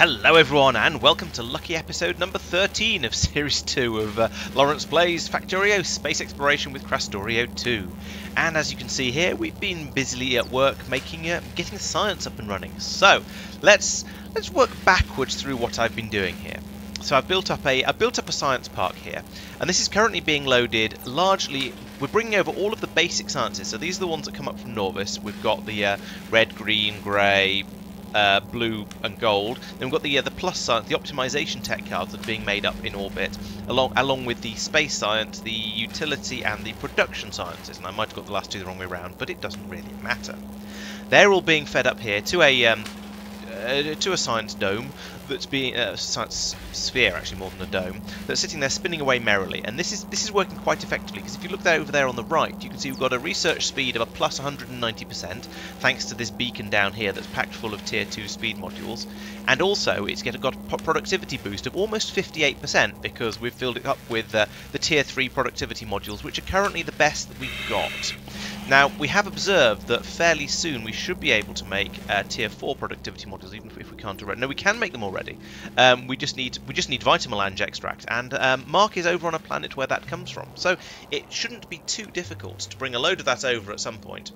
Hello everyone and welcome to lucky episode number 13 of series 2 of uh, Laurence Plays Factorio Space Exploration with Krastorio 2. And as you can see here, we've been busily at work making uh, getting the science up and running. So, let's let's work backwards through what I've been doing here. So I've built up a I built up a science park here, and this is currently being loaded largely. We're bringing over all of the basic sciences. So these are the ones that come up from Nauvis. We've got the uh, red, green, grey, uh, blue and gold. Then we've got the uh, the plus science, the optimization tech cards that are being made up in orbit, along along with the space science, the utility, and the production sciences. And I might have got the last two the wrong way around, but it doesn't really matter. They're all being fed up here to a um, uh, to a science dome that's being uh, sphere actually more than a dome that's sitting there spinning away merrily. And this is this is working quite effectively because if you look there over there on the right you can see we've got a research speed of a plus 190% thanks to this beacon down here that's packed full of tier 2 speed modules. And also it's got a productivity boost of almost 58% because we've filled it up with uh, the tier 3 productivity modules which are currently the best that we've got now, we have observed that fairly soon we should be able to make uh, tier 4 productivity modules, even if we can't already. No, we can make them already. Um, we just need we just need Vitamelange extract, and um, Mark is over on a planet where that comes from. So it shouldn't be too difficult to bring a load of that over at some point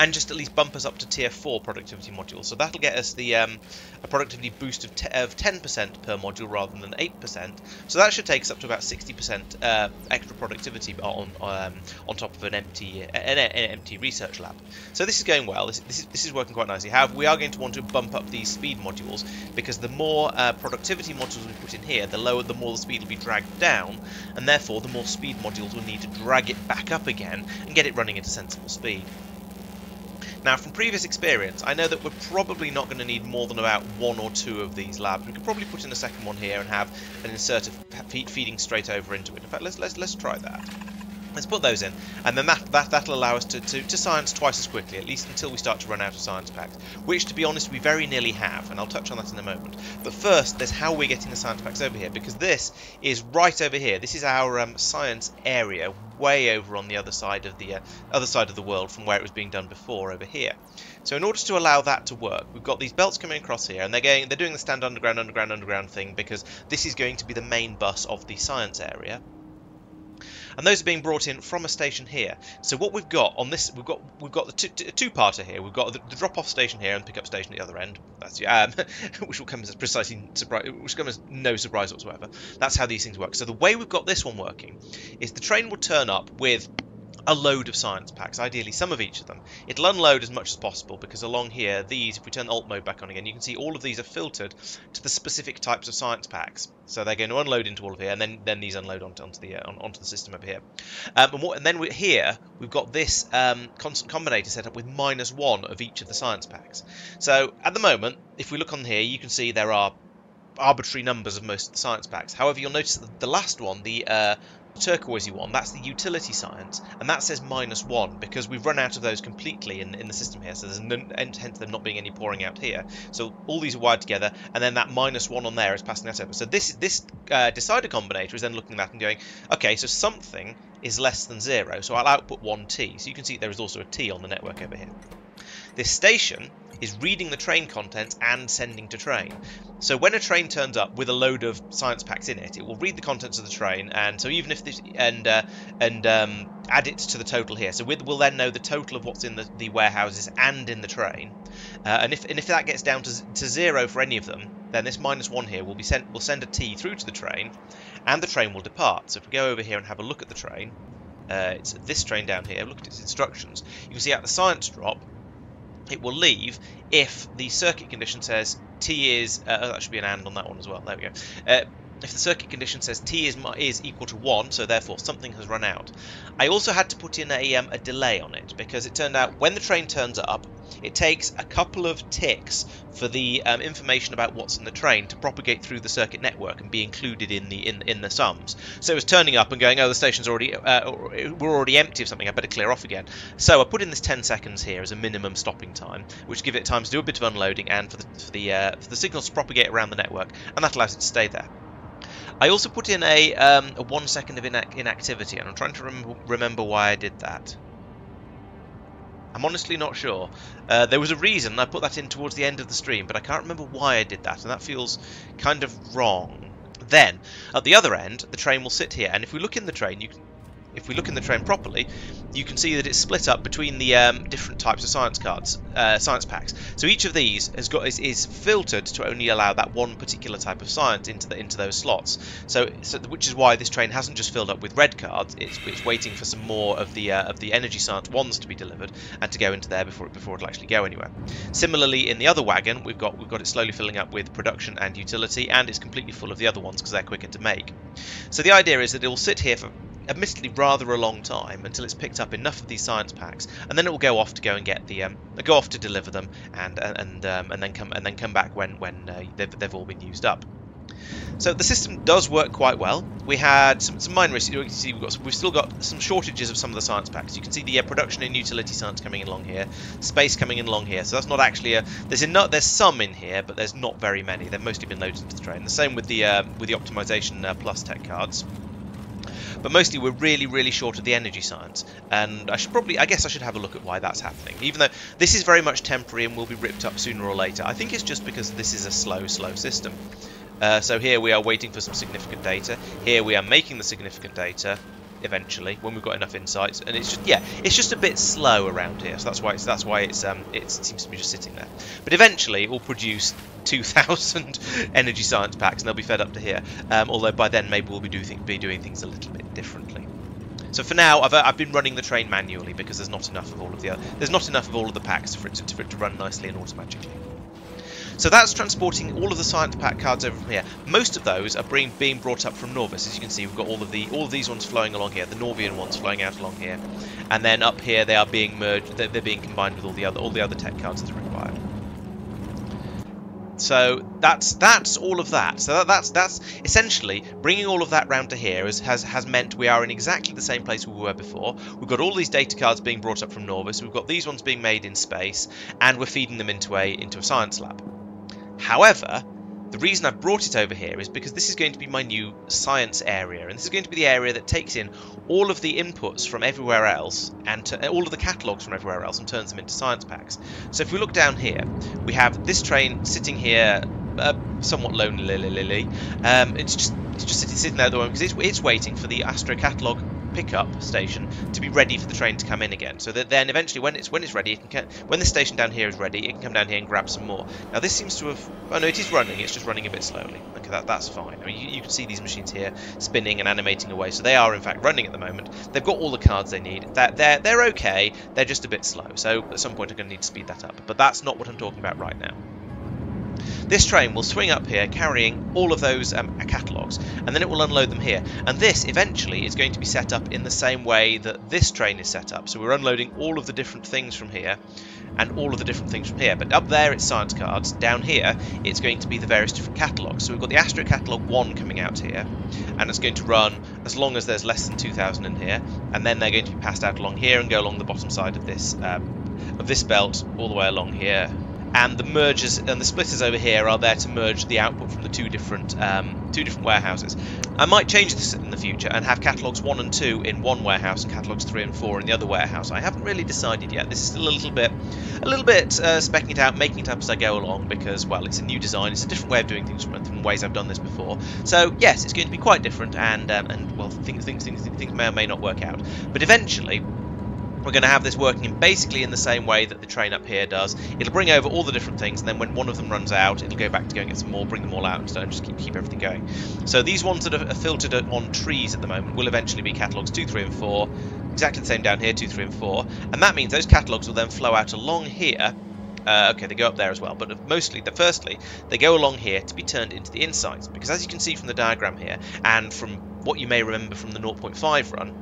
and just at least bump us up to tier 4 productivity modules. So that'll get us the um, a productivity boost of 10% per module rather than 8%. So that should take us up to about 60% uh, extra productivity on um, on top of an empty an, an, empty research lab. So this is going well. This, this, is, this is working quite nicely. However, we are going to want to bump up these speed modules because the more uh, productivity modules we put in here, the lower, the more the speed will be dragged down, and therefore the more speed modules will need to drag it back up again and get it running at a sensible speed. Now, from previous experience, I know that we're probably not going to need more than about one or two of these labs. We could probably put in a second one here and have an inserter feeding straight over into it. In fact, let's let's let's try that. Let's put those in, and then that, that, that'll allow us to, to, to, science twice as quickly, at least until we start to run out of science packs, which, to be honest, we very nearly have, and I'll touch on that in a moment. But first, there's how we're getting the science packs over here, because this is right over here. This is our um, science area, way over on the other side of the uh, other side of the world from where it was being done before, over here. So in order to allow that to work, we've got these belts coming across here, and they're going, they're doing the stand underground, underground, underground thing, because this is going to be the main bus of the science area and those are being brought in from a station here. So what we've got on this, we've got we've got the two-parter here. We've got the, the drop-off station here and pick-up station at the other end. That's um, which will come as precisely surprise, which comes as no surprise whatsoever. That's how these things work. So the way we've got this one working is the train will turn up with a load of science packs, ideally some of each of them. It'll unload as much as possible because along here, these, if we turn alt mode back on again, you can see all of these are filtered to the specific types of science packs. So they're going to unload into all of here, and then, then these unload onto, onto the uh, onto the system over here. Um, and, what, and, then we, here we've got this um, constant combinator set up with minus one of each of the science packs. So at the moment, if we look on here, you can see there are arbitrary numbers of most of the science packs. However, you'll notice that the last one, the uh, turquoisey one, that's the utility science, and that says minus one because we've run out of those completely in, in the system here, so there's no, hence there not being any pouring out here. So all these are wired together, and then that minus one on there is passing that over. So this this uh, decider combinator is then looking at that and going, okay, so something is less than zero, so I'll output one T. So you can see there is also a T on the network over here. This station is reading the train contents and sending to train. So when a train turns up with a load of science packs in it, it will read the contents of the train, and so even if this and uh, and um, add it to the total here. So we'll then know the total of what's in the, the warehouses and in the train. Uh, and if and if that gets down to, to zero for any of them, then this minus one here will be sent will send a T through to the train, and the train will depart. So if we go over here and have a look at the train, uh, it's this train down here. Look at its instructions. You can see at the science drop, it will leave if the circuit condition says T is, uh, oh, that should be an AND on that one as well, there we go. Uh, if the circuit condition says T is, is equal to 1, so therefore something has run out. I also had to put in a, um, a delay on it, because it turned out when the train turns up, it takes a couple of ticks for the um, information about what's in the train to propagate through the circuit network and be included in the in, in the sums. So it was turning up and going, oh, the station's already uh, we're already empty of something. I better clear off again. So I put in this 10 seconds here as a minimum stopping time, which give it time to do a bit of unloading and for the for the uh, for the signals to propagate around the network, and that allows it to stay there. I also put in a, um, a one second of inac inactivity, and I'm trying to rem remember why I did that. I'm honestly not sure. Uh, there was a reason I put that in towards the end of the stream, but I can't remember why I did that, and that feels kind of wrong. Then, at the other end, the train will sit here, and if we look in the train, you can if we look in the train properly, you can see that it's split up between the um, different types of science cards, uh, science packs. So each of these has got is, is, filtered to only allow that one particular type of science into the into those slots. So, so which is why this train hasn't just filled up with red cards. It's, it's waiting for some more of the uh, of the energy science ones to be delivered and to go into there before before it'll actually go anywhere. Similarly, in the other wagon, we've got we've got it slowly filling up with production and utility, and it's completely full of the other ones because they're quicker to make. So the idea is that it will sit here for admittedly rather a long time until it's picked up enough of these science packs, and then it will go off to go and get the um, go off to deliver them, and and um, and then come and then come back when when uh, they've, they've all been used up. So the system does work quite well. We had some, some minor issues. You can see we've, got, we've still got some shortages of some of the science packs. You can see the uh, production and utility science coming in along here, space coming in along here. So that's not actually a there's enough, there's some in here, but there's not very many. They've mostly been loaded into the train. The same with the uh, with the optimization uh, plus tech cards. But mostly we're really, really short of the energy science. And I should probably, I guess I should have a look at why that's happening. Even though this is very much temporary and will be ripped up sooner or later. I think it's just because this is a slow, slow system. Uh, so here we are waiting for some significant data. Here we are making the significant data eventually when we've got enough insights. And it's just yeah it's just a bit slow around here. So that's why it's that's why it's um it seems to be just sitting there. But eventually it will produce 2000 energy science packs and they'll be fed up to here um, although by then maybe we'll be, do th be doing things a little bit differently. So for now, I've, uh, I've been running the train manually because there's not enough of all of the there's not enough of all of the packs for it to, for it to run nicely and automatically. So that's transporting all of the science pack cards over from here. Most of those are being, being brought up from Nauvis. As you can see, we've got all of the all of these ones flowing along here, the Nauvian ones flowing out along here, and then up here they are being merged. They're, they're being combined with all the other all the other tech cards that are required. So that's that's all of that. So that, that's that's essentially bringing all of that round to here has, has has meant we are in exactly the same place we were before. We've got all these data cards being brought up from Nauvis. We've got these ones being made in space, and we're feeding them into a into a science lab. However, the reason I've brought it over here is because this is going to be my new science area, and this is going to be the area that takes in all of the inputs from everywhere else and to, all of the catalogues from everywhere else and turns them into science packs. So if we look down here, we have this train sitting here uh, somewhat lonely. Um, it's just it's just sitting, there at the moment because it's, it's waiting for the Astro catalogue pickup station to be ready for the train to come in again. So that then eventually, when it's when it's ready, it can when the station down here is ready, it can come down here and grab some more. Now this seems to have. Oh no, it is running. It's just running a bit slowly. Okay, that, that's fine. I mean, you, you can see these machines here spinning and animating away. So they are in fact running at the moment. They've got all the cards they need. That they're, they're they're okay. They're just a bit slow. So at some point, I'm going to need to speed that up. But that's not what I'm talking about right now. This train will swing up here carrying all of those um, catalogues and then it will unload them here. And this eventually is going to be set up in the same way that this train is set up. So we're unloading all of the different things from here and all of the different things from here. But up there it's science cards, down here it's going to be the various different catalogues. So we've got the Astro Catalogue 1 coming out here and it's going to run as long as there's less than 2,000 in here and then they're going to be passed out along here and go along the bottom side of this um, of this belt all the way along here and the mergers and the splitters over here are there to merge the output from the two different um, two different warehouses. I might change this in the future and have catalogs one and two in one warehouse and catalogs three and four in the other warehouse. I haven't really decided yet. This is still a little bit, a little bit uh, specking it out, making it up as I go along because well, it's a new design. It's a different way of doing things from, from ways I've done this before. So yes, it's going to be quite different and um, and well, things things things things may or may not work out. But eventually we're going to have this working in basically in the same way that the train up here does. It'll bring over all the different things, and then when one of them runs out, it'll go back to go and get some more, bring them all out, and just keep, keep everything going. So these ones that are filtered on trees at the moment will eventually be catalogues 2, 3, and 4. Exactly the same down here, 2, 3, and 4. And that means those catalogues will then flow out along here uh, okay, they go up there as well, but mostly, the firstly, they go along here to be turned into the insights, because as you can see from the diagram here, and from what you may remember from the 0.5 run,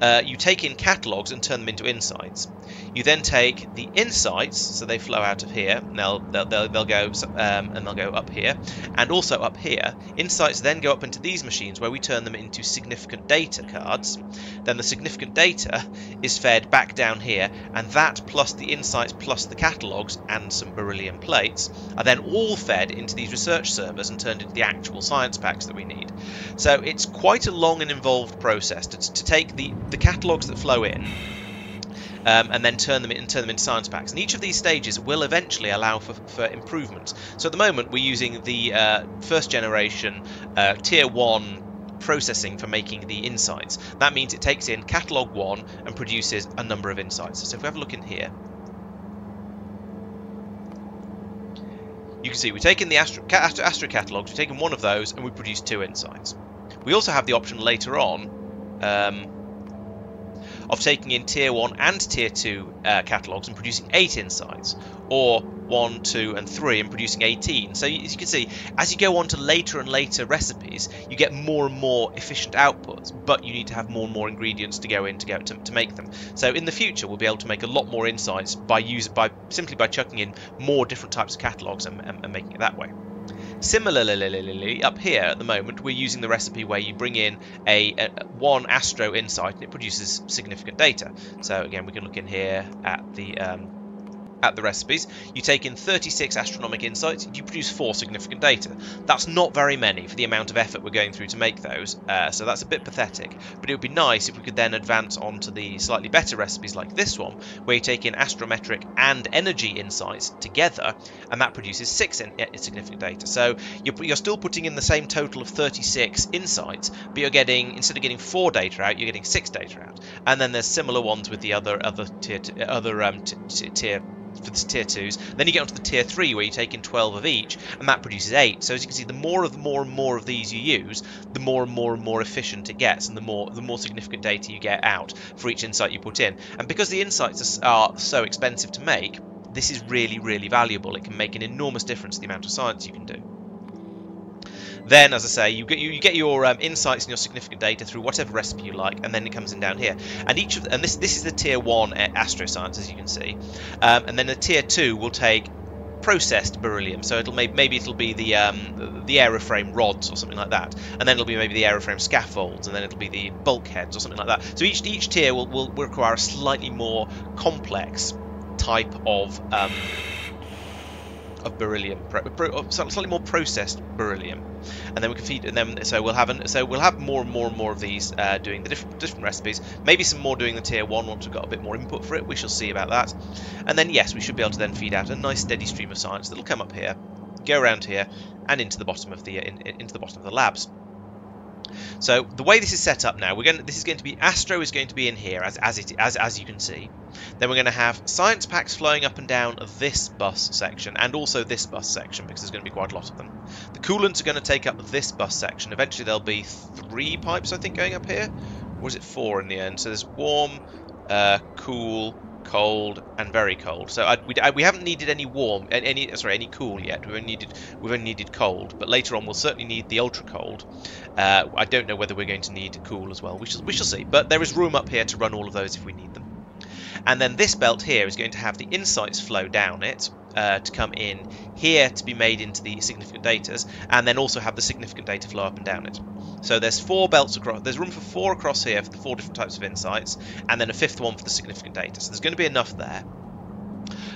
uh, you take in catalogs and turn them into insights. You then take the insights, so they flow out of here, and they'll, they'll, they'll, they'll go um, and they'll go up here, and also up here. Insights then go up into these machines where we turn them into significant data cards. Then the significant data is fed back down here, and that plus the insights plus the catalogs and some beryllium plates are then all fed into these research servers and turned into the actual science packs that we need. So it's quite a long and involved process to, to take the, the catalogs that flow in um, and then turn them in, turn them into science packs. And each of these stages will eventually allow for, for improvements. So at the moment we're using the uh, first generation uh, tier one processing for making the insights. That means it takes in catalog one and produces a number of insights. So if we have a look in here, you can see we've taken the Astro, Astro, Astro catalogs, we've taken one of those, and we produce two insights. We also have the option later on um, of taking in tier 1 and tier 2 uh, catalogs and producing 8 insights, or 1, 2, and 3 and producing 18. So as you can see, as you go on to later and later recipes, you get more and more efficient outputs, but you need to have more and more ingredients to go in to, go to, to make them. So in the future, we'll be able to make a lot more insights by use by simply by chucking in more different types of catalogs and, and, and making it that way. Similarly, up here at the moment, we're using the recipe where you bring in a, a, one Astro Insight and it produces significant data. So again, we can look in here at the um, at the recipes. You take in 36 astronomic insights, you produce 4 significant data. That's not very many for the amount of effort we're going through to make those, uh, so that's a bit pathetic. But it would be nice if we could then advance on to the slightly better recipes like this one, where you take in astrometric and energy insights together, and that produces 6 in uh, significant data. So you're, you're still putting in the same total of 36 insights, but you're getting, instead of getting 4 data out, you're getting 6 data out. And then there's similar ones with the other other tier, other um, tier for the tier 2s. Then you get onto the tier 3 where you take in 12 of each and that produces 8. So as you can see the more of more and more of these you use, the more and more and more efficient it gets and the more the more significant data you get out for each insight you put in. And because the insights are so expensive to make, this is really really valuable. It can make an enormous difference to the amount of science you can do. Then, as I say, you get you, you get your um, insights and your significant data through whatever recipe you like, and then it comes in down here. And each of and this this is the tier one astroscience, as you can see, um, and then the tier two will take processed beryllium. So it'll maybe, maybe it'll be the um, the aeroframe rods or something like that, and then it'll be maybe the aeroframe scaffolds, and then it'll be the bulkheads or something like that. So each each tier will will, will require a slightly more complex type of um, of beryllium, slightly more processed beryllium, and then we can feed. And then so we'll have an, so we'll have more and more and more of these uh, doing the different different recipes. Maybe some more doing the tier one once we've got a bit more input for it. We shall see about that. And then yes, we should be able to then feed out a nice steady stream of science that'll come up here, go around here, and into the bottom of the in, into the bottom of the labs. So the way this is set up now, we're going to, this is going to be Astro is going to be in here as as it as as you can see. Then we're going to have science packs flowing up and down this bus section and also this bus section because there's going to be quite a lot of them. The coolants are going to take up this bus section. Eventually there'll be three pipes I think going up here. Or is it four in the end? So there's warm, uh, cool, cold, and very cold. So I, we, I, we haven't needed any warm, any sorry, any cool yet. We've only needed we've only needed cold, but later on we'll certainly need the ultra cold. Uh, I don't know whether we're going to need cool as well. We shall we shall see. But there is room up here to run all of those if we need them. And then this belt here is going to have the insights flow down it uh, to come in here to be made into the significant datas, and then also have the significant data flow up and down it. So there's four belts across. There's room for four across here for the four different types of insights, and then a fifth one for the significant data. So there's going to be enough there.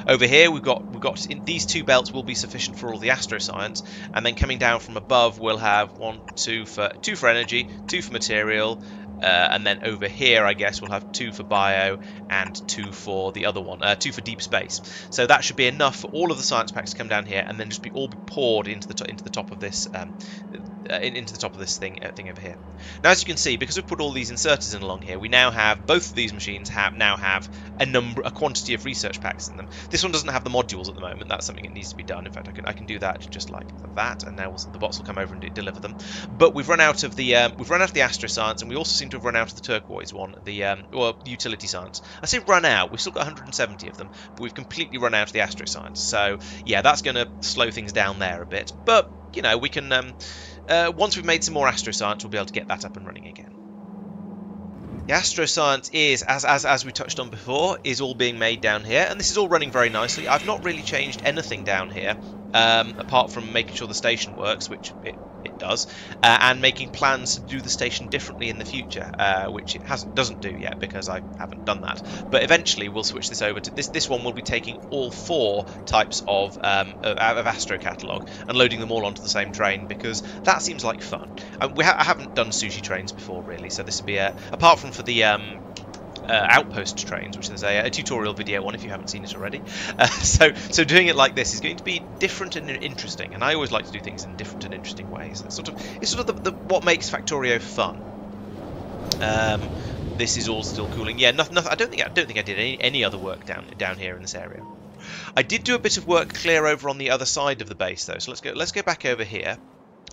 Over here, we've got we've got these two belts will be sufficient for all the astroscience, and then coming down from above, we'll have one, two for two for energy, two for material, uh, and then over here, I guess, we'll have two for bio and two for the other one, uh, two for deep space. So that should be enough for all of the science packs to come down here and then just be all be poured into the into the top of this um, uh, into the top of this thing uh, thing over here. Now, as you can see, because we've put all these inserters in along here, we now have both of these machines have now have a number, a quantity of research packs in them. This one doesn't have the modules at the moment. That's something that needs to be done. In fact, I can I can do that just like that, and now the bots will come over and deliver them. But we've run out of the um, we've run out of the astroscience, and we also seem to have run out of the turquoise one, the um, well utility science. I say run out. We've still got 170 of them, but we've completely run out of the astroscience. So yeah, that's going to slow things down there a bit. But you know, we can um, uh, once we've made some more astroscience, we'll be able to get that up and running again. The astroscience is, as, as, as we touched on before, is all being made down here, and this is all running very nicely. I've not really changed anything down here, um, apart from making sure the station works, which it it does, uh, and making plans to do the station differently in the future, uh, which it hasn't doesn't do yet because I haven't done that. But eventually we'll switch this over to this. This one will be taking all four types of um, of, of Astro catalog and loading them all onto the same train because that seems like fun. Uh, we ha I haven't done sushi trains before really, so this would be a apart from for the um, uh, outpost trains, which is a, a, tutorial video on if you haven't seen it already. Uh, so, so doing it like this is going to be different and interesting, and I always like to do things in different and interesting ways. It's sort of, it's sort of the, the, what makes Factorio fun. Um, this is all still cooling. Yeah, nothing, nothing. I don't think I don't think I did any, any other work down down here in this area. I did do a bit of work clear over on the other side of the base though. So let's go let's go back over here.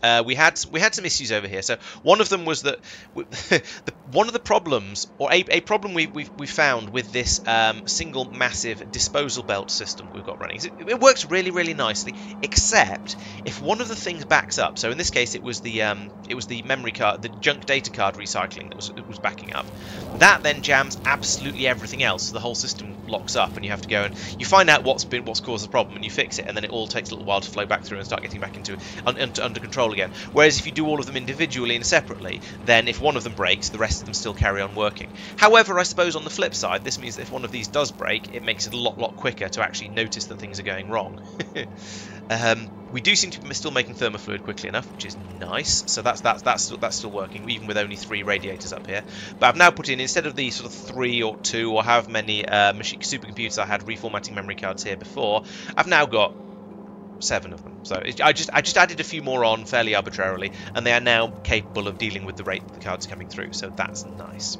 Uh, we had we had some issues over here. So one of them was that the, one of the problems, or a, a problem we, we, we found with this um, single massive disposal belt system we've got running, it, it, works really really nicely, except if one of the things backs up. So in this case, it was the um, it was the memory card, the junk data card recycling that was was backing up. That then jams absolutely everything else. So the whole system locks up, and you have to go and you find out what's been what's caused the problem, and you fix it, and then it all takes a little while to flow back through and start getting back into un, under control again. Whereas if you do all of them individually and separately, then if one of them breaks, the rest of them still carry on working. However, I suppose on the flip side, this means that if one of these does break, it makes it a lot, lot quicker to actually notice that things are going wrong. um, we do seem to be still making thermofluid quickly enough, which is nice. So that's that's that's that's still working, even with only three radiators up here. But I've now put in instead of the sort of three or two or however many uh, supercomputers I had reformatting memory cards here before, I've now got seven of them. So it, I just I just added a few more on fairly arbitrarily, and they are now capable of dealing with the rate the cards coming through. So that's nice.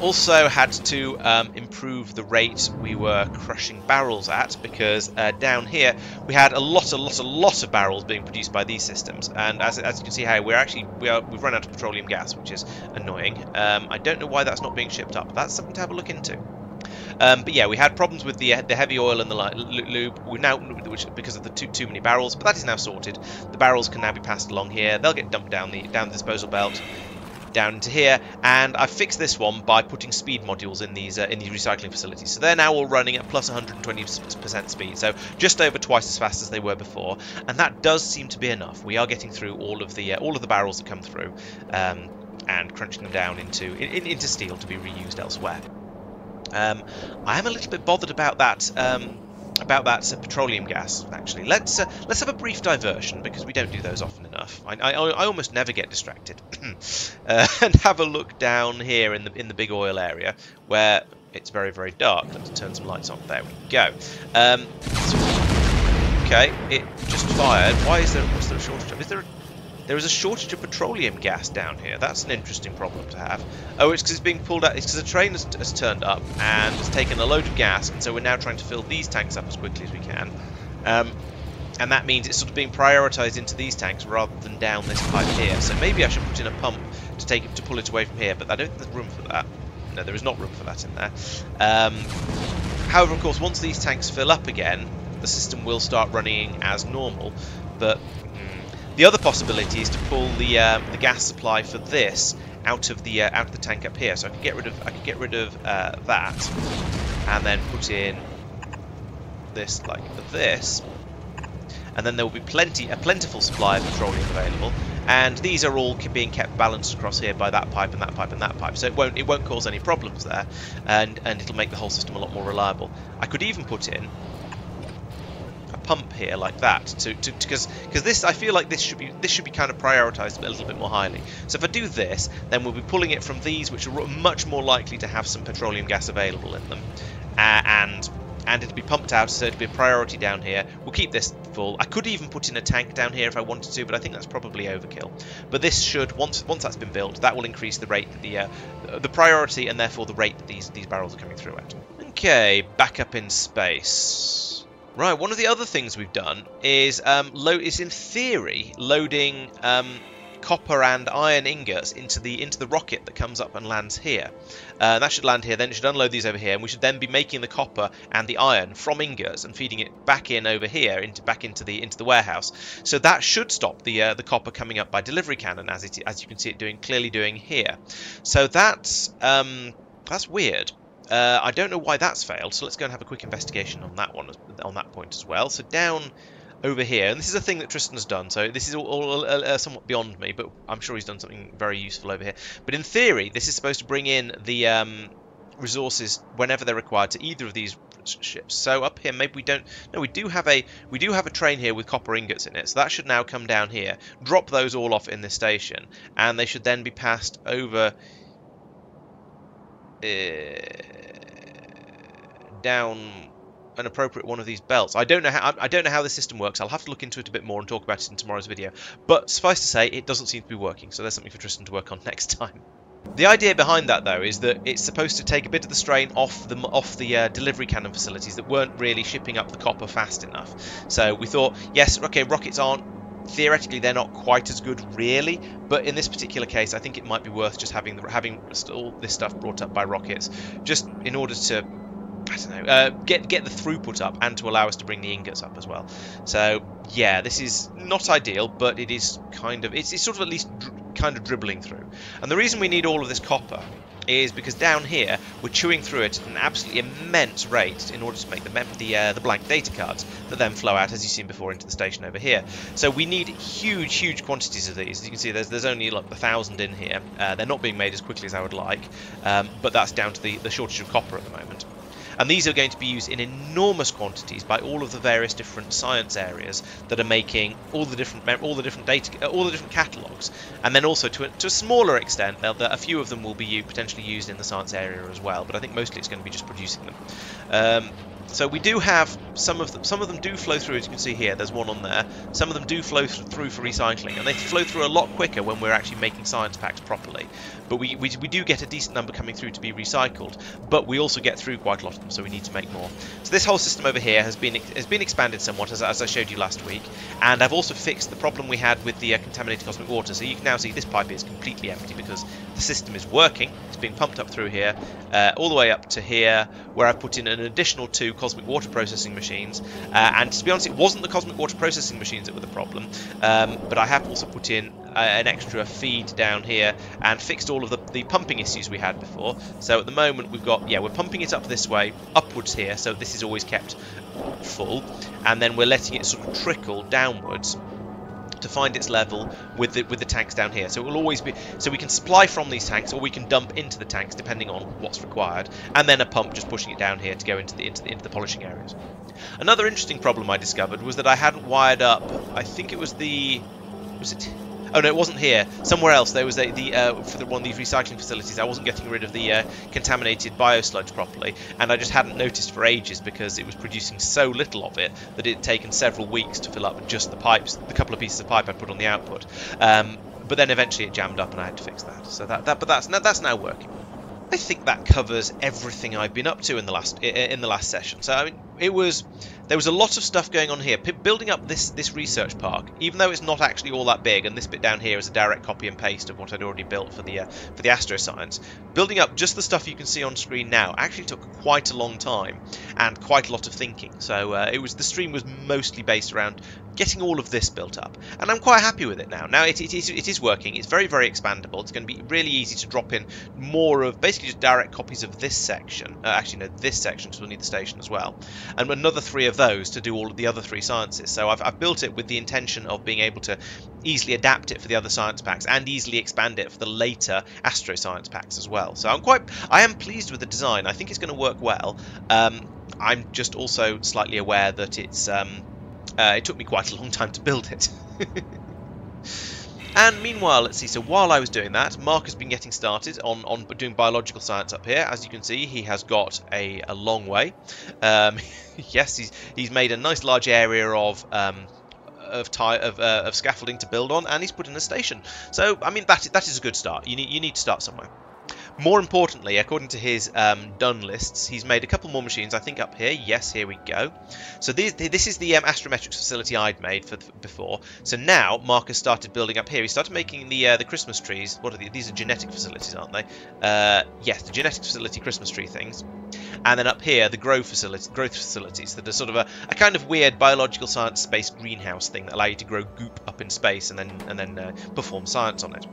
Also had to um, improve the rate we were crushing barrels at because uh, down here we had a lot, a lot, a lot of barrels being produced by these systems, and as, as you can see here, we're actually we are we've run out of petroleum gas, which is annoying. Um, I don't know why that's not being shipped up. That's something to have a look into. Um, but yeah, we had problems with the the heavy oil and the lube. We now which because of the too too many barrels, but that is now sorted. The barrels can now be passed along here. They'll get dumped down the down the disposal belt down into here and I fixed this one by putting speed modules in these uh, in these recycling facilities so they're now all running at plus 120% speed so just over twice as fast as they were before and that does seem to be enough we are getting through all of the uh, all of the barrels that come through um, and crunching them down into in, into steel to be reused elsewhere um, I am a little bit bothered about that. Um, about that uh, petroleum gas. Actually, let's uh, let's have a brief diversion because we don't do those often enough. I, I, I almost never get distracted. uh, and have a look down here in the in the big oil area where it's very very dark. Let's turn some lights on. There we go. Um, okay, it just fired. Why is there? What's there a shortage of? Is there? A, there is a shortage of petroleum gas down here. That's an interesting problem to have. Oh, it's because it's being pulled out. It's because a train has, has, turned up and has taken a load of gas, and so we're now trying to fill these tanks up as quickly as we can. Um, and that means it's sort of being prioritised into these tanks rather than down this pipe here. So maybe I should put in a pump to take it to pull it away from here, but I don't think there's room for that. No, there is not room for that in there. Um, however, of course, once these tanks fill up again, the system will start running as normal. But the other possibility is to pull the um, the gas supply for this out of the uh, out of the tank up here. So I could get rid of I could get rid of uh, that, and then put in this like this, and then there will be plenty a plentiful supply of petroleum available. And these are all being kept balanced across here by that pipe and that pipe and that pipe, so it won't it won't cause any problems there, and and it'll make the whole system a lot more reliable. I could even put in pump here like that to because because this I feel like this should be this should be kind of prioritized a little bit more highly. So if I do this, then we'll be pulling it from these which are much more likely to have some petroleum gas available in them, uh, and and it'll be pumped out, so it'll be a priority down here. We'll keep this full. I could even put in a tank down here if I wanted to, but I think that's probably overkill. But this should, once once that's been built, that will increase the rate, the uh, the priority, and therefore the rate that these these barrels are coming through at. Okay, back up in space. Right, one of the other things we've done is um, is in theory loading um, copper and iron ingots into the into the rocket that comes up and lands here. Uh, that should land here, then it should unload these over here, and we should then be making the copper and the iron from ingots and feeding it back in over here into back into the into the warehouse. So that should stop the uh, the copper coming up by delivery cannon, as it as you can see it doing clearly doing here. So that's um, that's weird. Uh, I don't know why that's failed, so let's go and have a quick investigation on that one, on that point as well. So down over here, and this is a thing that Tristan's done, so this is all, all uh, somewhat beyond me, but I'm sure he's done something very useful over here. But in theory, this is supposed to bring in the um, resources whenever they're required to either of these ships. So up here, maybe we don't. No, we do have a we do have a train here with copper ingots in it. So that should now come down here, drop those all off in this station, and they should then be passed over down an appropriate one of these belts. I don't know how I don't know how the system works. I'll have to look into it a bit more and talk about it in tomorrow's video. But suffice to say, it doesn't seem to be working. So there's something for Tristan to work on next time. The idea behind that, though, is that it's supposed to take a bit of the strain off the off the uh, delivery cannon facilities that weren't really shipping up the copper fast enough. So we thought, yes, okay, rockets aren't theoretically they're not quite as good really. But in this particular case I think it might be worth just having the, having all this stuff brought up by rockets just in order to don't uh, get get the throughput up and to allow us to bring the ingots up as well. So yeah, this is not ideal, but it is kind of it's, it's sort of at least kind of dribbling through. And the reason we need all of this copper is because down here we're chewing through it at an absolutely immense rate in order to make the the, uh, the blank data cards that then flow out as you've seen before into the station over here. So we need huge, huge quantities of these. As you can see, there's there's only like a thousand in here. Uh, they're not being made as quickly as I would like, um, but that's down to the, the shortage of copper at the moment. And these are going to be used in enormous quantities by all of the various different science areas that are making all the different all the different data, all the different catalogs. And then also to a, to a smaller extent, a few of them will be potentially used in the science area as well. But I think mostly it's going to be just producing them. Um, so we do have some of them. Some of them do flow through, as you can see here. There's one on there. Some of them do flow through for recycling, and they flow through a lot quicker when we're actually making science packs properly. But we, we, we do get a decent number coming through to be recycled, but we also get through quite a lot of them, so we need to make more. So this whole system over here has been has been expanded somewhat, as, as I showed you last week, and I've also fixed the problem we had with the uh, contaminated cosmic water. So you can now see this pipe is completely empty because the system is working. It's being pumped up through here, uh, all the way up to here, where I've put in an additional two cosmic water processing machines. Uh, and to be honest, it wasn't the cosmic water processing machines that were the problem, um, but I have also put in uh, an extra feed down here and fixed all of the, the pumping issues we had before. So at the moment we've got, yeah, we're pumping it up this way, upwards here, so this is always kept full, and then we're letting it sort of trickle downwards to find its level with the with the tanks down here. So it will always be so we can supply from these tanks or we can dump into the tanks depending on what's required, and then a pump just pushing it down here to go into the into the, into the polishing areas. Another interesting problem I discovered was that I hadn't wired up. I think it was the was it Oh no, it wasn't here. Somewhere else. There was a, the uh, for the, one of these recycling facilities. I wasn't getting rid of the uh, contaminated biosludge properly, and I just hadn't noticed for ages because it was producing so little of it that it had taken several weeks to fill up just the pipes, the couple of pieces of pipe I put on the output. Um, but then eventually it jammed up, and I had to fix that. So that, that but that's that's now working. I think that covers everything I've been up to in the last in the last session. So I mean, it was there was a lot of stuff going on here. P building up this this research park, even though it's not actually all that big, and this bit down here is a direct copy and paste of what I'd already built for the uh, for the astroscience. Building up just the stuff you can see on screen now actually took quite a long time and quite a lot of thinking. So uh, it was the stream was mostly based around getting all of this built up, and I'm quite happy with it now. Now it, it is it is working. It's very very expandable. It's going to be really easy to drop in more of basically just direct copies of this section. Uh, actually, no, this section because we'll need the station as well, and another three of those to do all of the other three sciences. So I've, I've built it with the intention of being able to easily adapt it for the other science packs and easily expand it for the later astro science packs as well. So I'm quite, I am pleased with the design. I think it's going to work well. Um, I'm just also slightly aware that it's um, uh, it took me quite a long time to build it. And meanwhile, let's see, so while I was doing that, Mark has been getting started on, on doing biological science up here. As you can see, he has got a, a long way. Um, yes, he's, he's made a nice large area of... Um, of, of, uh, of scaffolding to build on, and he's put in a station. So, I mean, that that is a good start. You need you need to start somewhere. More importantly, according to his um, done lists, he's made a couple more machines, I think up here. Yes, here we go. So these, this is the um, astrometrics facility I'd made for before. So now Mark has started building up here. He started making the uh, the Christmas trees. What are these? These are genetic facilities, aren't they? Uh, yes, the genetic facility Christmas tree things. And then up here, the grow facility, growth facilities that are sort of a, a kind of weird biological science-based greenhouse thing that allow you to grow goop up in space and then and then uh, perform science on it.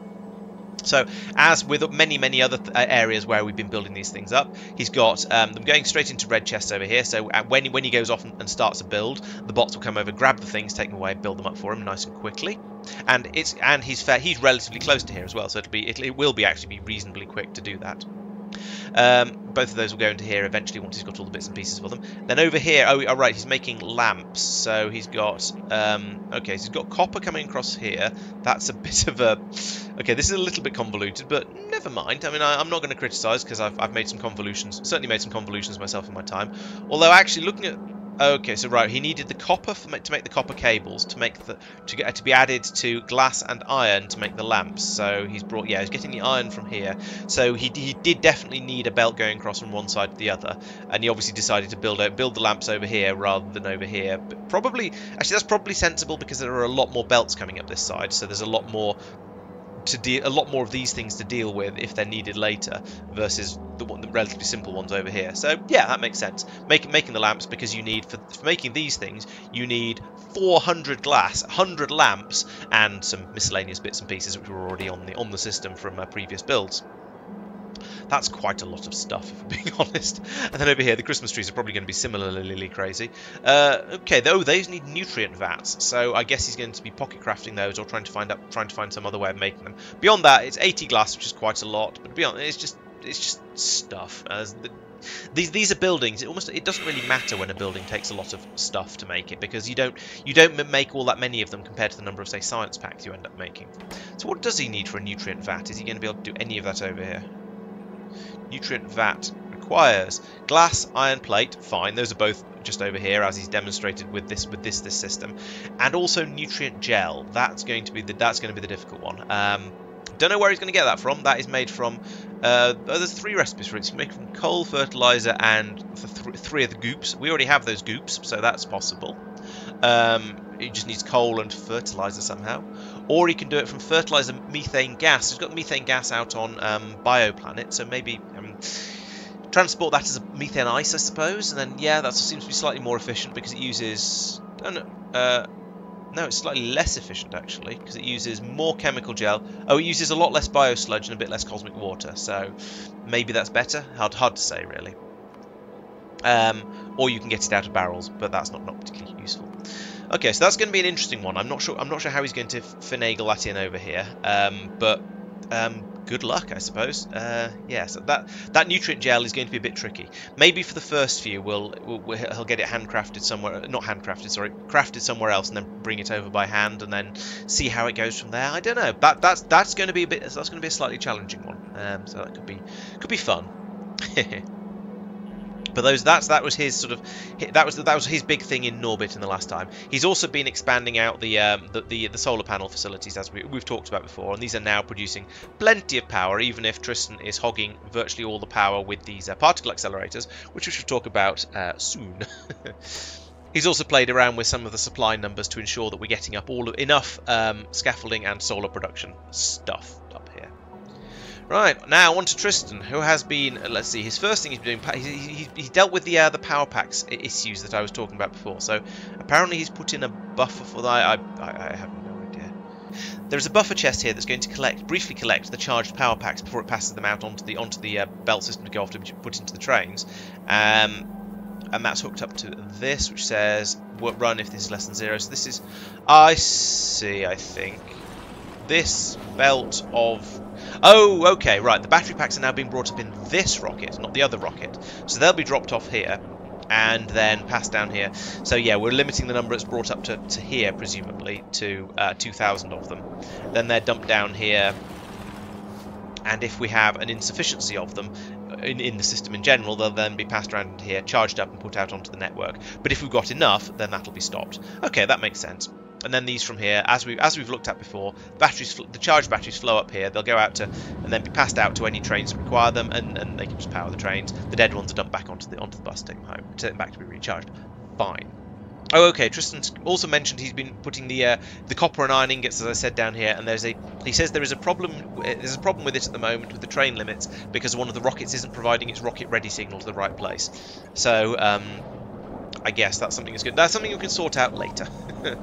So, as with many, many other th uh, areas where we've been building these things up, he's got um, them going straight into red chests over here. So, when, he, when he goes off and, and, starts a build, the bots will come over, grab the things, take them away, build them up for him nice and quickly. And it's and he's fair, he's relatively close to here as well, so it'll be it'll, it will be actually be reasonably quick to do that. Um, both of those will go into here eventually once he's got all the bits and pieces for them. Then over here, oh, oh right, he's making lamps. So he's got, um, okay, so he's got copper coming across here. That's a bit of a, okay, this is a little bit convoluted, but never mind. I mean, I, am not going to criticise because I've, I've made some convolutions, certainly made some convolutions myself in my time. Although actually looking at Okay, so right, he needed the copper to make the copper cables to make the to get to be added to glass and iron to make the lamps. So he's brought yeah, he's getting the iron from here. So he he did definitely need a belt going across from one side to the other, and he obviously decided to build build the lamps over here rather than over here. But probably actually that's probably sensible because there are a lot more belts coming up this side, so there's a lot more to deal a lot more of these things to deal with if they're needed later versus the, one, the relatively simple ones over here. So yeah, that makes sense. Make, making the lamps because you need for, for making these things you need 400 glass, 100 lamps, and some miscellaneous bits and pieces which were already on the on the system from uh, previous builds. That's quite a lot of stuff, if I'm being honest. And then over here, the Christmas trees are probably going to be similarly crazy. Uh, okay, though those need nutrient vats, so I guess he's going to be pocket crafting those or trying to find up, trying to find some other way of making them. Beyond that, it's 80 glass, which is quite a lot, but beyond, it's just it's just stuff. The, these these are buildings. It almost it doesn't really matter when a building takes a lot of stuff to make it because you don't you don't make all that many of them compared to the number of say science packs you end up making. So what does he need for a nutrient vat? Is he going to be able to do any of that over here? Nutrient vat requires glass, iron plate, fine, those are both just over here as he's demonstrated with this with this this system, and also nutrient gel. That's going to be the that's going to be the difficult one. Um, don't know where he's going to get that from. That is made from. Uh, there's three recipes for it. It's made from coal, fertilizer, and th three of the goops. We already have those goops, so that's possible. Um, he just needs coal and fertilizer somehow. Or he can do it from fertilizer methane gas. He's got methane gas out on um, Bioplanet, so maybe um, transport that as a methane ice, I suppose. And then, yeah, that seems to be slightly more efficient because it uses... Oh, no, uh, no, it's slightly less efficient, actually, because it uses more chemical gel. Oh, it uses a lot less biosludge and a bit less cosmic water, so maybe that's better. Hard, hard to say, really. Um, or you can get it out of barrels, but that's not, not particularly useful. Okay, so that's going to be an interesting one. I'm not sure. I'm not sure how he's going to finagle that in over here. Um, but um, good luck, I suppose. Uh, yeah, so that that nutrient gel is going to be a bit tricky. Maybe for the first few, we'll, we'll he'll get it handcrafted somewhere. Not handcrafted, sorry, crafted somewhere else, and then bring it over by hand, and then see how it goes from there. I don't know. That that's that's going to be a bit. That's going to be a slightly challenging one. Um, so that could be could be fun. But those that's that was his sort of that was that was his big thing in Norbit in the last time. He's also been expanding out the um, the, the, the solar panel facilities as we, we've talked about before, and these are now producing plenty of power. Even if Tristan is hogging virtually all the power with these uh, particle accelerators, which we should talk about uh, soon. He's also played around with some of the supply numbers to ensure that we're getting up all enough um, scaffolding and solar production stuff up. Right, now on to Tristan, who has been, uh, let's see, his first thing he's been doing, he, he, he dealt with the uh, the power packs issues that I was talking about before. So apparently he's put in a buffer for that. I, I, I have no idea. There's a buffer chest here that's going to collect, briefly collect the charged power packs before it passes them out onto the onto the uh, belt system to go off to put into the trains. Um, and that's hooked up to this, which says run if this is less than zero. So this is, I see, I think, this belt of Oh, okay, right. The battery packs are now being brought up in this rocket, not the other rocket. So they'll be dropped off here and then passed down here. So yeah, we're limiting the number it's brought up to, to here, presumably, to uh, 2,000 of them. Then they're dumped down here, and if we have an insufficiency of them in, in the system in general, they'll then be passed around here, charged up and put out onto the network. But if we've got enough, then that'll be stopped. Okay, that makes sense and then these from here, as we as we've looked at before, batteries, the charged batteries flow up here. They'll go out to and then be passed out to any trains that require them, and, and they can just power the trains. The dead ones are dumped back onto the onto the bus, take them home, take them back to be recharged. Fine. Oh, okay. Tristan also mentioned he's been putting the uh, the copper and iron ingots, as I said down here, and there's a he says there is a problem. There's a problem with it at the moment with the train limits because one of the rockets isn't providing its rocket ready signal to the right place. So um, I guess that's something that's good. That's something you can sort out later.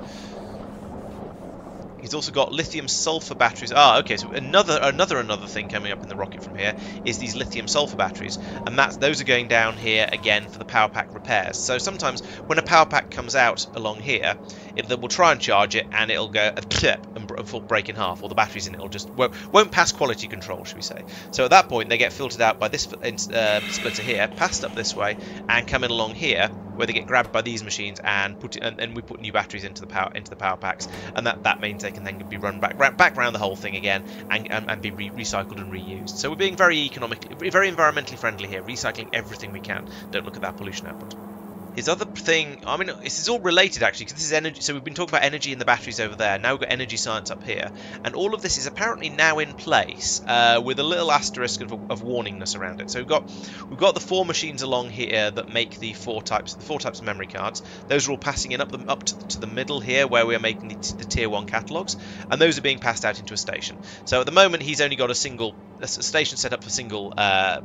He's also got lithium sulfur batteries. Ah, okay. So another another another thing coming up in the rocket from here is these lithium sulfur batteries, and that's those are going down here again for the power pack repairs. So sometimes when a power pack comes out along here, it will try and charge it, and it'll go and clip and break in half, or the batteries in it will just won't, won't pass quality control, should we say? So at that point, they get filtered out by this uh, splitter here, passed up this way, and come in along here, where they get grabbed by these machines and put it, and, and we put new batteries into the power into the power packs, and that that means they can then be run back back around the whole thing again and and, and be re recycled and reused. So we're being very economically, very environmentally friendly here, recycling everything we can. Don't look at that pollution output. His other thing, I mean, this is all related actually, because this is energy. So we've been talking about energy in the batteries over there. Now we've got energy science up here, and all of this is apparently now in place uh, with a little asterisk of, of, warningness around it. So we've got we've got the four machines along here that make the four types the four types of memory cards. Those are all passing in up the, up to, to the middle here, where we are making the, the tier one catalogs, and those are being passed out into a station. So at the moment, he's only got a single a station set up for single. Uh,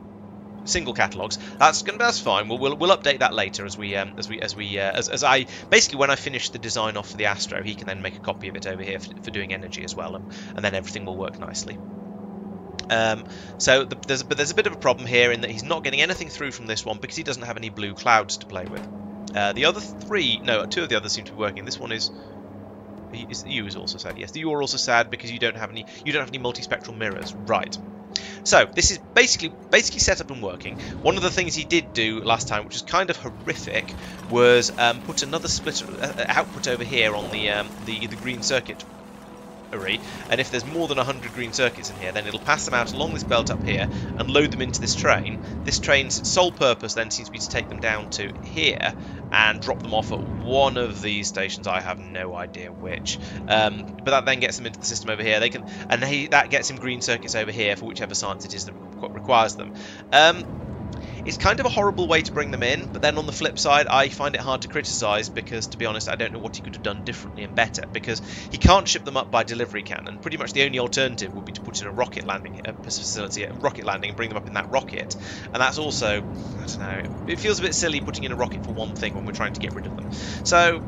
single catalogs. That's gonna that's fine. We'll, we'll, we'll update that later as we um, as we as we uh, as, as I basically when I finish the design off for the Astro, he can then make a copy of it over here for, for doing energy as well, and, and then everything will work nicely. Um, so the, there's but there's a bit of a problem here in that he's not getting anything through from this one because he doesn't have any blue clouds to play with. Uh, the other three, no, two of the others seem to be working. This one is is, you is also sad. Yes, you are also sad because you don't have any you don't have any multispectral mirrors. Right. So this is basically basically set up and working. One of the things he did do last time, which was kind of horrific, was um, put another splitter uh, output over here on the um, the the green circuit and if there's more than 100 green circuits in here then it'll pass them out along this belt up here and load them into this train. This train's sole purpose then seems to be to take them down to here and drop them off at one of these stations. I have no idea which. Um, but that then gets them into the system over here. They can and he, that gets him green circuits over here for whichever science it is that requires them. Um, it's kind of a horrible way to bring them in, but then on the flip side, I find it hard to criticise because, to be honest, I don't know what he could have done differently and better because he can't ship them up by delivery cannon. Pretty much the only alternative would be to put in a rocket landing a facility, a rocket landing, and bring them up in that rocket. And that's also, I don't know, it feels a bit silly putting in a rocket for one thing when we're trying to get rid of them. So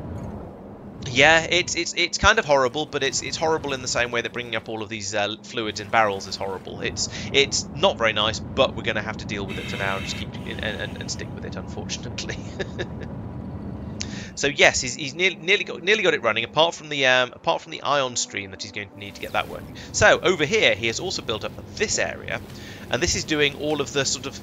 yeah, it's it's it's kind of horrible, but it's it's horrible in the same way that bringing up all of these uh, fluids in barrels is horrible. It's it's not very nice, but we're going to have to deal with it for now and just keep and, and, and stick with it, unfortunately. so yes, he's, he's nearly, nearly got nearly got it running. Apart from the um, apart from the ion stream that he's going to need to get that working. So over here, he has also built up this area, and this is doing all of the sort of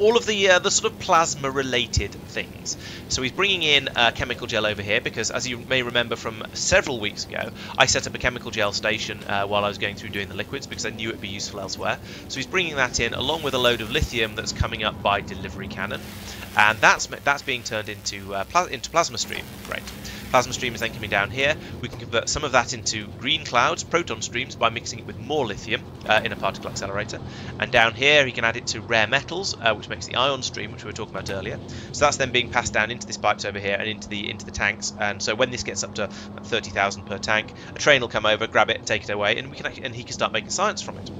all of the uh, the sort of plasma related things. So he's bringing in uh, chemical gel over here because, as you may remember from several weeks ago, I set up a chemical gel station uh, while I was going through doing the liquids because I knew it'd be useful elsewhere. So he's bringing that in along with a load of lithium that's coming up by delivery cannon, and that's that's being turned into uh, into plasma stream. Great. Plasma stream is then coming down here. We can convert some of that into green clouds, proton streams, by mixing it with more lithium uh, in a particle accelerator. And down here, he can add it to rare metals, uh, which makes the ion stream, which we were talking about earlier. So that's then being passed down into these pipes over here and into the into the tanks. And so when this gets up to 30,000 per tank, a train will come over, grab it, and take it away, and we can and he can start making science from it.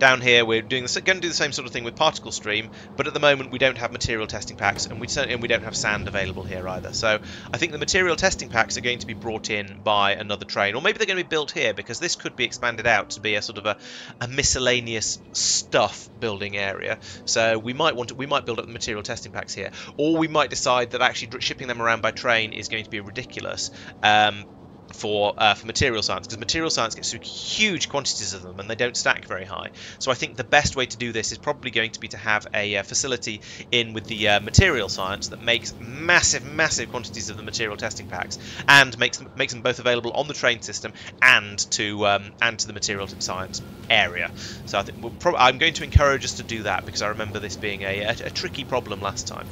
Down here, we're doing going to do the same sort of thing with particle stream, but at the moment we don't have material testing packs, and we and we don't have sand available here either. So I think the material testing packs are going to be brought in by another train, or maybe they're going to be built here because this could be expanded out to be a sort of a, a miscellaneous stuff building area. So we might want to, we might build up the material testing packs here, or we might decide that actually shipping them around by train is going to be ridiculous. Um, for uh, for material science because material science gets huge quantities of them and they don't stack very high. So I think the best way to do this is probably going to be to have a uh, facility in with the uh, material science that makes massive, massive quantities of the material testing packs and makes them makes them both available on the train system and to um, and to the material science area. So I think we'll I'm going to encourage us to do that because I remember this being a, a, a tricky problem last time.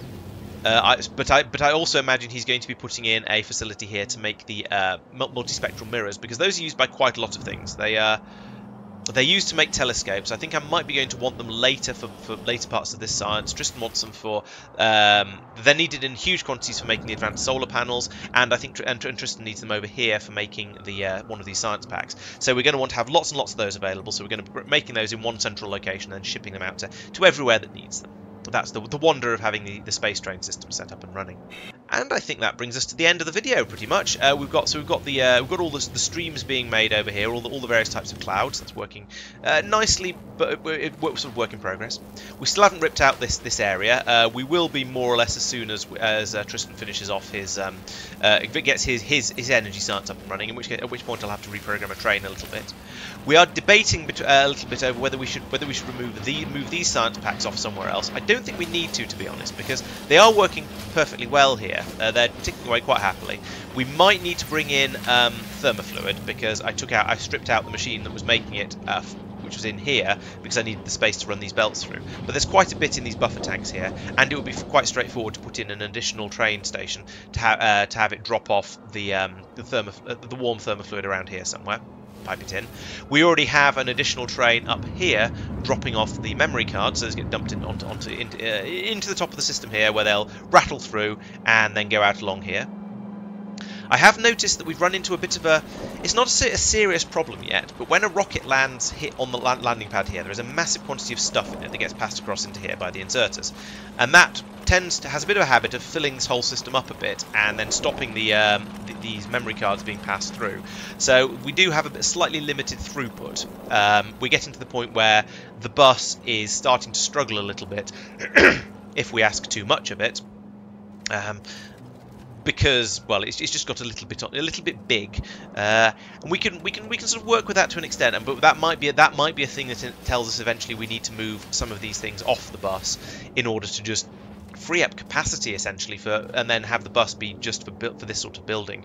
Uh, I, but I but I also imagine he's going to be putting in a facility here to make the uh, multispectral mirrors because those are used by quite a lot of things. They uh, they're used to make telescopes. I think I might be going to want them later for, for later parts of this science. Tristan wants them for um, they're needed in huge quantities for making the advanced solar panels, and I think and, and Tristan needs them over here for making the uh, one of these science packs. So we're going to want to have lots and lots of those available. So we're going to be making those in one central location and shipping them out to, to everywhere that needs them that's the, the wonder of having the, the space train system set up and running. And I think that brings us to the end of the video, pretty much. Uh, we've got so we've got the uh, we've got all the, the, streams being made over here, all the all the various types of clouds. That's working uh, nicely, but it, it, sort of work in progress. We still haven't ripped out this this area. Uh, we will be more or less as soon as as uh, Tristan finishes off his um, uh, gets his, his his energy science up and running. In which at which point I'll have to reprogram a train a little bit. We are debating a little bit over whether we should whether we should remove the move these science packs off somewhere else. I don't think we need to, to be honest, because they are working perfectly well here. Uh, they're ticking away quite happily. We might need to bring in um, thermofluid because I took out, I stripped out the machine that was making it, uh, which was in here, because I needed the space to run these belts through. But there's quite a bit in these buffer tanks here, and it would be quite straightforward to put in an additional train station to, ha uh, to have it drop off the um, the, uh, the warm thermofluid around here somewhere pipe it in. We already have an additional train up here dropping off the memory cards, so those get dumped in, onto, onto uh, into the top of the system here where they'll rattle through and then go out along here. I have noticed that we've run into a bit of a... It's not a, serious problem yet, but when a rocket lands hit on the landing pad here, there is a massive quantity of stuff in it that gets passed across into here by the inserters. And that tends to has a bit of a habit of filling this whole system up a bit and then stopping the, um, the these memory cards being passed through. So we do have a bit slightly limited throughput. Um, we're getting to the point where the bus is starting to struggle a little bit if we ask too much of it. Um, because well it's, it's, just got a little bit a little bit big uh, and we can we can we can sort of work with that to an extent and but that might be a, that might be a thing that tells us eventually we need to move some of these things off the bus in order to just free up capacity essentially for and then have the bus be just for for this sort of building.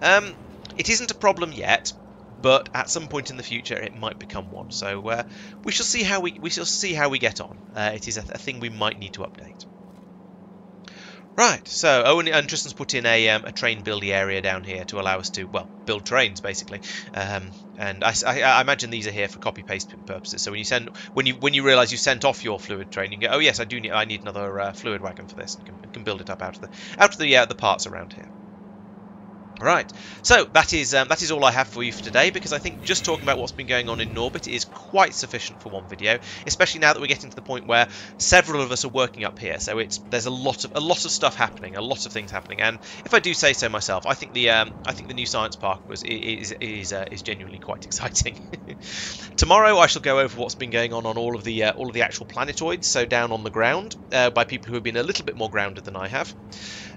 Um, it isn't a problem yet but at some point in the future it might become one. So uh, we shall see how we we shall see how we get on. Uh, it is a, a thing we might need to update Right, so Owen and Tristan's put in a, um, a train building area down here to allow us to, well, build trains basically. Um, and I, I, I, imagine these are here for copy paste purposes. So when you send, when you when you realise you sent off your fluid train, you go, oh yes, I do need, I need another uh, fluid wagon for this, and can, can, build it up out of the out of the uh, the parts around here. Right, so that is um, that is all I have for you for today because I think just talking about what's been going on in Norbit is quite sufficient for one video, especially now that we're getting to the point where several of us are working up here. So it's there's a lot of a lot of stuff happening, a lot of things happening, and if I do say so myself, I think the um, I think the new science park was is is uh, is genuinely quite exciting. Tomorrow I shall go over what's been going on on all of the uh, all of the actual planetoids, so down on the ground uh, by people who have been a little bit more grounded than I have.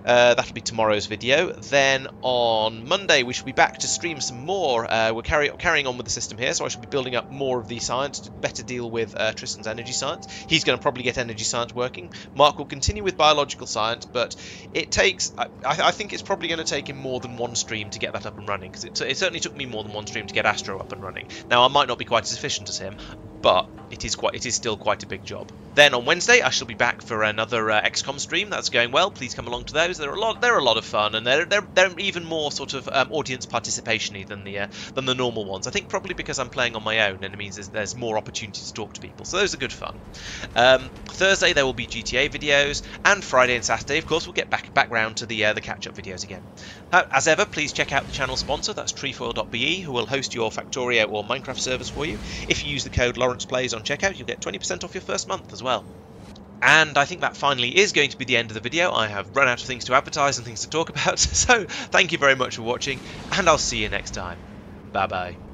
Uh, that'll be tomorrow's video. Then on Monday we shall be back to stream some more. Uh, we're carry carrying on with the system here, so I shall be building up more of the science to better deal with uh, Tristan's energy science. He's going to probably get energy science working. Marc will continue with biological science, but it takes. I, I think it's probably going to take him more than one stream to get that up and running, because it, it certainly took me more than one stream to get Astro up and running. Now I might not be quite as efficient as him, but it is quite it is still quite a big job. Then on Wednesday I shall be back for another uh, XCOM stream. That's going well. Please come along to those. They're a lot they're a lot of fun and they're they're, they're even more sort of um, audience participationy than the uh, than the normal ones. I think probably because I'm playing on my own and it means there's, there's more opportunity to talk to people. So those are good fun. Um, Thursday there will be GTA videos and Friday and Saturday of course we'll get back back round to the uh, the catch up videos again. Uh, as ever please check out the channel sponsor that's treefoil.be who will host your Factorio or Minecraft servers for you. If you use the code Laurence Plays on checkout you'll get 20% off your first month as well. And I think that finally is going to be the end of the video. I have run out of things to advertise and things to talk about, so thank you very much for watching, and I'll see you next time. Bye bye.